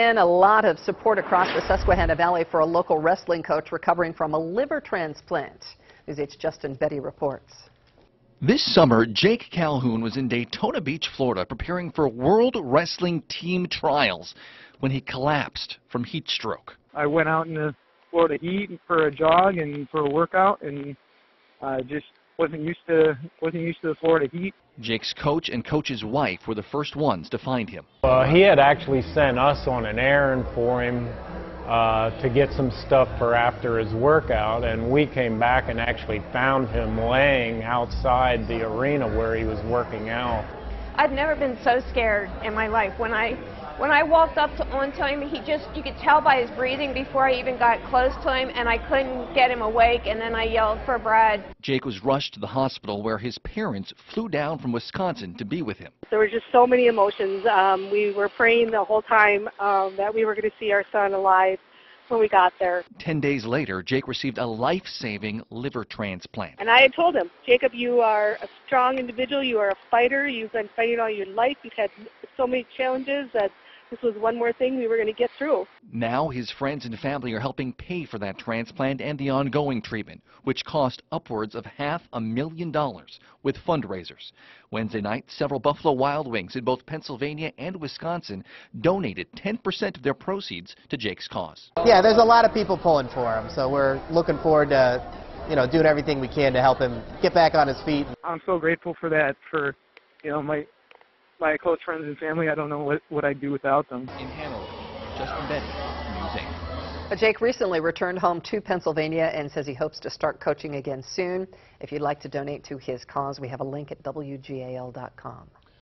And a lot of support across the Susquehanna Valley for a local wrestling coach recovering from a liver transplant. News 8's Justin Betty reports. This summer, Jake Calhoun was in Daytona Beach, Florida, preparing for World Wrestling Team Trials when he collapsed from heat stroke. I went out in the Florida heat for a jog and for a workout, and uh, just wasn't used to wasn't used to the Florida heat. Jake's coach and coach's wife were the first ones to find him. Uh, he had actually sent us on an errand for him uh, to get some stuff for after his workout, and we came back and actually found him laying outside the arena where he was working out. I've never been so scared in my life. When I when I walked up to, onto him, he just, you could tell by his breathing before I even got close to him, and I couldn't get him awake, and then I yelled for Brad. Jake was rushed to the hospital where his parents flew down from Wisconsin to be with him. There were just so many emotions. Um, we were praying the whole time um, that we were going to see our son alive when we got there. Ten days later, Jake received a life-saving liver transplant. And I had told him, Jacob, you are a strong individual. You are a fighter. You've been fighting all your life. You've had so many challenges that this was one more thing we were going to get through. Now his friends and family are helping pay for that transplant and the ongoing treatment, which cost upwards of half a million dollars with fundraisers. Wednesday night, several Buffalo Wild Wings in both Pennsylvania and Wisconsin donated 10% of their proceeds to Jake's cause. Yeah, there's a lot of people pulling for him, so we're looking forward to, you know, doing everything we can to help him get back on his feet. I'm so grateful for that, for, you know, my my close friends and family. I don't know what, what I'd do without them. In Hanover, Justin Betty, News 8. Jake recently returned home to Pennsylvania and says he hopes to start coaching again soon. If you'd like to donate to his cause, we have a link at WGAL.com.